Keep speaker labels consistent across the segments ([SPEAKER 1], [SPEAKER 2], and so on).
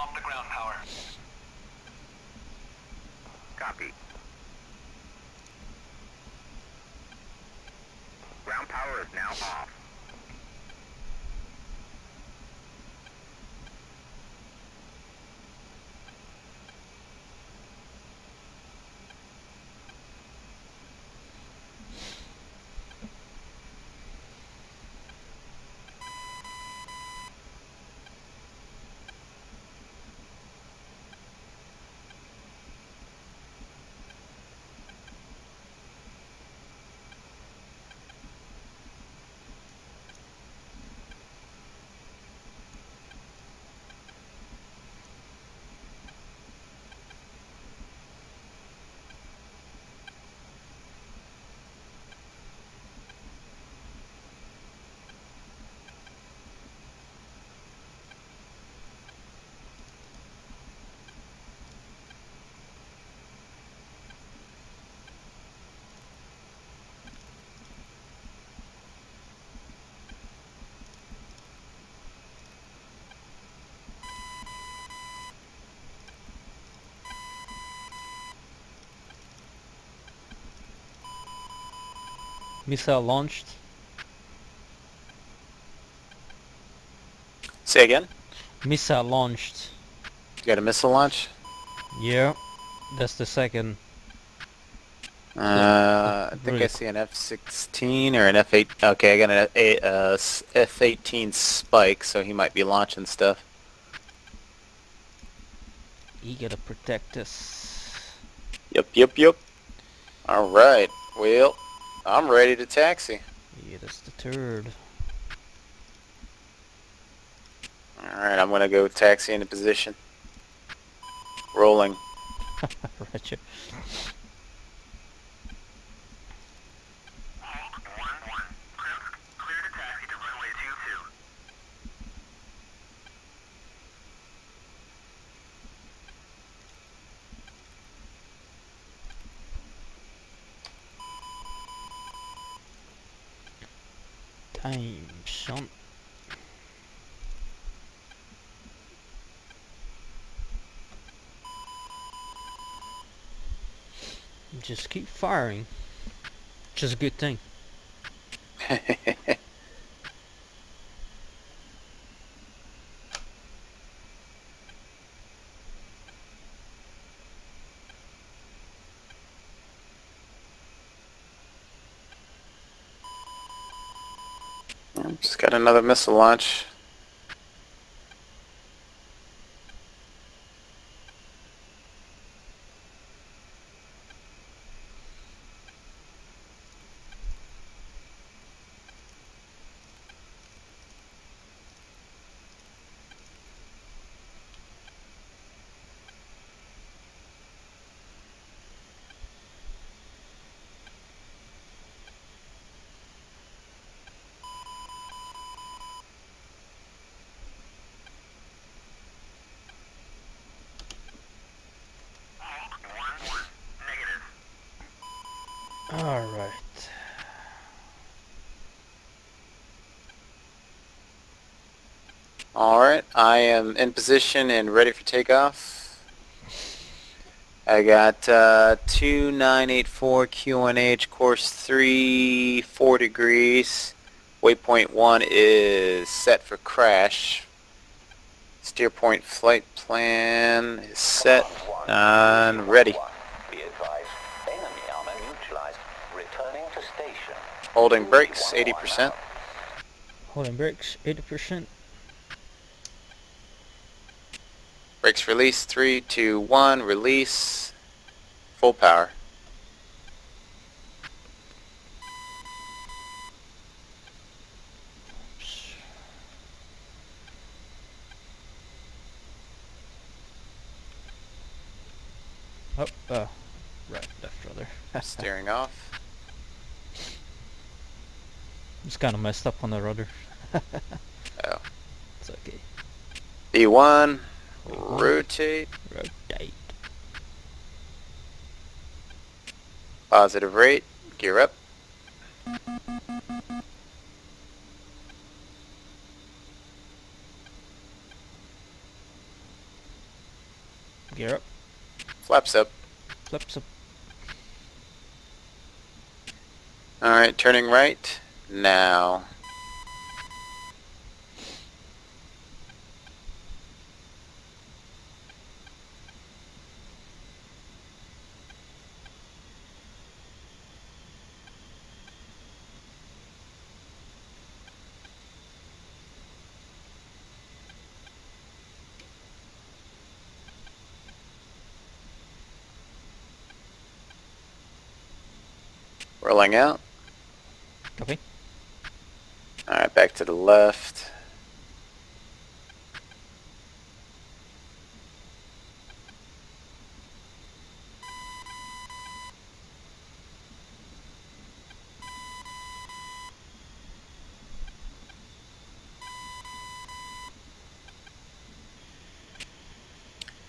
[SPEAKER 1] off the ground power. Copy. Ground power is now off.
[SPEAKER 2] Missile launched.
[SPEAKER 3] Say again?
[SPEAKER 2] Missile launched.
[SPEAKER 3] You got a missile launch?
[SPEAKER 2] Yeah. That's the second.
[SPEAKER 3] Uh, I think I see an F-16 or an F-8. Okay, I got an A- uh, s- F-18 Spike, so he might be launching stuff.
[SPEAKER 2] You gotta protect us.
[SPEAKER 3] Yep, yep, yep. All right. Well, I'm ready to taxi.
[SPEAKER 2] Yeah, that's the third.
[SPEAKER 3] All right, I'm gonna go taxi into position. Rolling.
[SPEAKER 2] Roger.
[SPEAKER 1] Clear to taxi to runway 22.
[SPEAKER 2] Time, son. Just keep firing. Which is a good thing.
[SPEAKER 3] Just got another missile launch.
[SPEAKER 1] Negative.
[SPEAKER 2] Alright.
[SPEAKER 3] All right, I am in position and ready for takeoff. I got uh, 2984 QNH, course 3, 4 degrees. Waypoint 1 is set for crash. Steer point flight plan is set and ready.
[SPEAKER 4] Be advised, enemy armor neutralized. Returning to station.
[SPEAKER 3] Holding brakes, 80%.
[SPEAKER 2] Holding brakes, 80%.
[SPEAKER 3] Brakes release, 3, 2, 1, release. Full power.
[SPEAKER 2] Oh, uh, right, left rather.
[SPEAKER 3] Steering off.
[SPEAKER 2] It's kind of messed up on the rudder.
[SPEAKER 3] Oh.
[SPEAKER 2] It's okay.
[SPEAKER 3] V1, rotate.
[SPEAKER 2] Rotate.
[SPEAKER 3] Positive rate. Gear up.
[SPEAKER 2] Gear up.
[SPEAKER 3] Flaps up.
[SPEAKER 2] Flips up.
[SPEAKER 3] Alright, turning right. now. Rolling out.
[SPEAKER 2] Copy.
[SPEAKER 3] Alright, back to the left.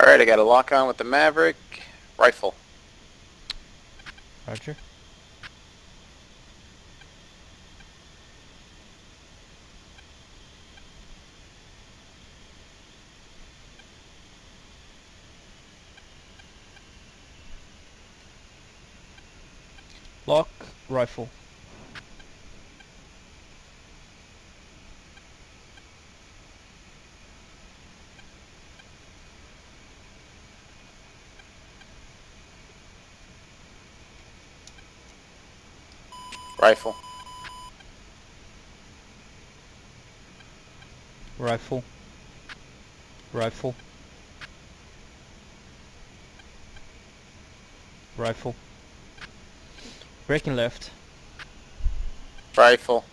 [SPEAKER 3] Alright, I got a lock on with the Maverick. Rifle.
[SPEAKER 2] Roger. Lock, rifle.
[SPEAKER 3] Rifle.
[SPEAKER 2] Rifle. Rifle. Rifle. Breaking left.
[SPEAKER 3] Rifle.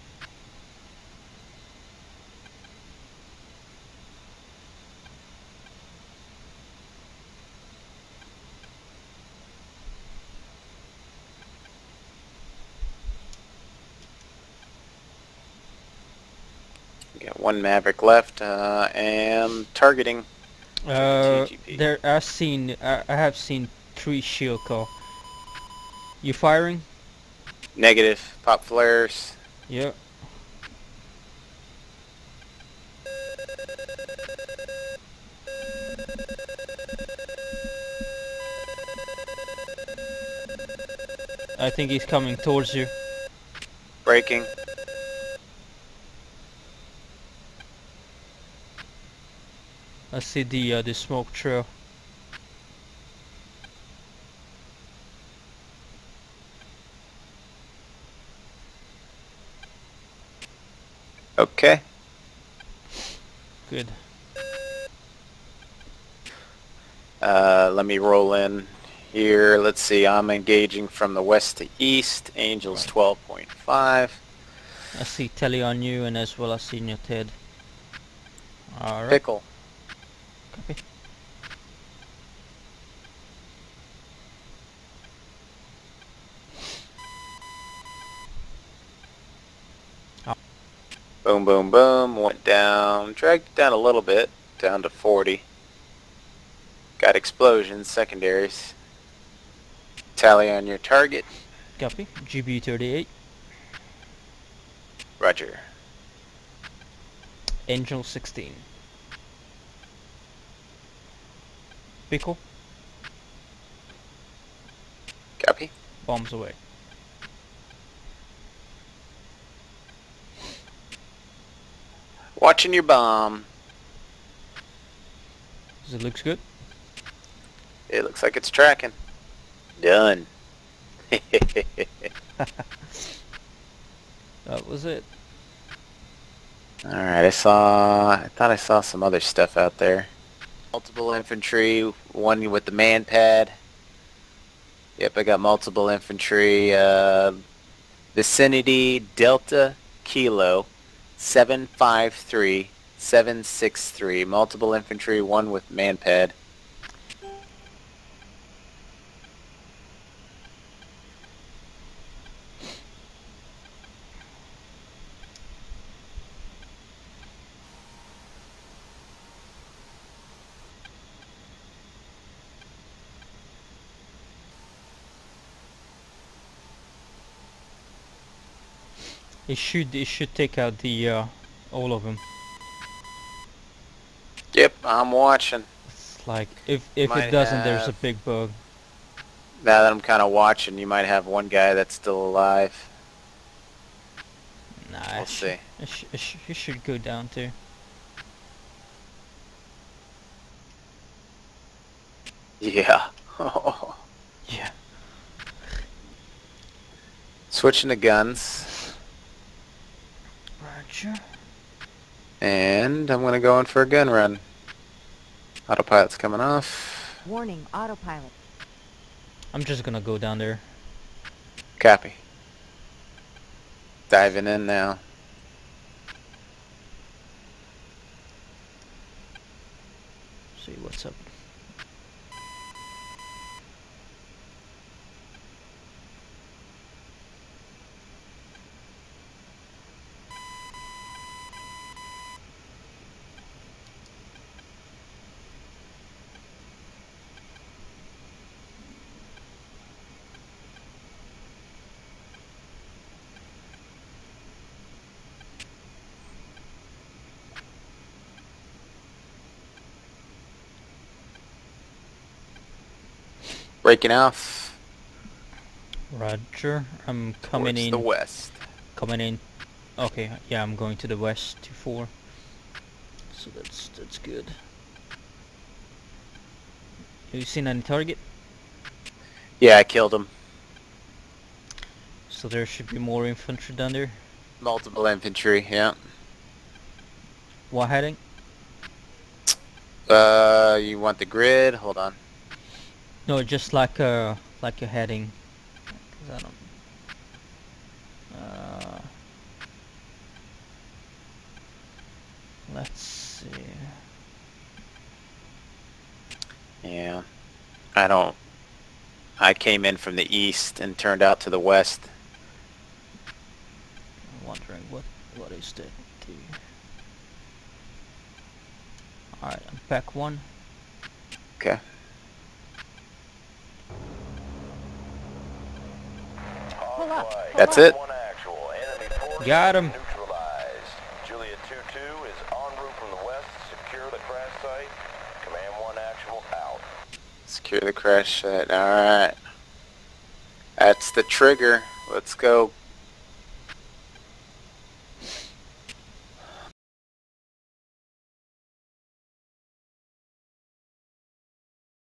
[SPEAKER 3] We got one Maverick left. Uh, am targeting.
[SPEAKER 2] Uh, there I've seen I, I have seen three shield call. You firing?
[SPEAKER 3] Negative. Pop flares.
[SPEAKER 2] Yep. I think he's coming towards you.
[SPEAKER 3] Braking.
[SPEAKER 2] I see the uh, the smoke trail.
[SPEAKER 3] Okay.
[SPEAKER 2] Good.
[SPEAKER 3] Uh, let me roll in here. Let's see. I'm engaging from the west to east. Angels 12.5.
[SPEAKER 2] I see tally on you and as well as senior Ted. Alright.
[SPEAKER 3] Pickle.
[SPEAKER 2] Copy.
[SPEAKER 3] Boom, boom, boom. Went down. Dragged it down a little bit. Down to 40. Got explosions, secondaries. Tally on your target.
[SPEAKER 2] Copy. GB 38.
[SPEAKER 3] Roger.
[SPEAKER 2] Angel 16. Pickle.
[SPEAKER 3] Copy.
[SPEAKER 2] Bombs away.
[SPEAKER 3] Watching your bomb.
[SPEAKER 2] Does it looks good?
[SPEAKER 3] It looks like it's tracking. Done.
[SPEAKER 2] That was it.
[SPEAKER 3] Alright, I saw... I thought I saw some other stuff out there. Multiple infantry, one with the man pad. Yep, I got multiple infantry. Uh, vicinity Delta Kilo 753763. Multiple infantry, one with man
[SPEAKER 2] It should it should take out the uh, all of them.
[SPEAKER 3] Yep, I'm watching.
[SPEAKER 2] It's like if if
[SPEAKER 3] Might
[SPEAKER 2] it doesn't, there's a big bug.
[SPEAKER 3] Now that I'm kind of watching, you might have one guy that's still alive.
[SPEAKER 2] Nah,
[SPEAKER 3] We'll
[SPEAKER 2] it
[SPEAKER 3] see.
[SPEAKER 2] It, sh- it, sh- it should go down too.
[SPEAKER 3] Yeah.
[SPEAKER 2] Yeah.
[SPEAKER 3] Switching to guns.
[SPEAKER 2] Roger.
[SPEAKER 3] And I'm gonna go in for a gun run. Autopilot's coming off.
[SPEAKER 5] Warning, autopilot.
[SPEAKER 2] I'm just gonna go down there.
[SPEAKER 3] Copy. Diving in now.
[SPEAKER 2] See what's up.
[SPEAKER 3] Breaking off.
[SPEAKER 2] Roger. I'm coming
[SPEAKER 3] towards
[SPEAKER 2] in.
[SPEAKER 3] the west.
[SPEAKER 2] coming in. Okay, yeah, I'm going to the west to four. So that's that's good. Have you seen any target?
[SPEAKER 3] Yeah, I killed him.
[SPEAKER 2] So there should be more infantry down there.
[SPEAKER 3] Multiple infantry, yeah.
[SPEAKER 2] What heading?
[SPEAKER 3] Uh, you want the grid? Hold on.
[SPEAKER 2] No, just like a like a heading. 'Cause I don't. Uh, let's see.
[SPEAKER 3] Yeah. I don't... I came in from the east and turned out to the west.
[SPEAKER 2] I'm wondering what what is that? do? All right, I'm back one.
[SPEAKER 3] Okay.
[SPEAKER 5] Pull up.
[SPEAKER 3] That's it?
[SPEAKER 4] One actual. Enemy force
[SPEAKER 2] Got him.
[SPEAKER 4] Neutralized. Juliet 2-2 is en route from the west. Secure the crash site. Command 1 actual out.
[SPEAKER 3] Secure the crash site. Alright. That's the trigger. Let's go.